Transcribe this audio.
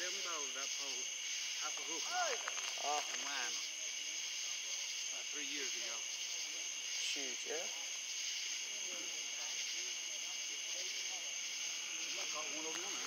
them dollars that pole, half a hook Oh, in mine. About three years ago. shoot, yeah. I caught one over one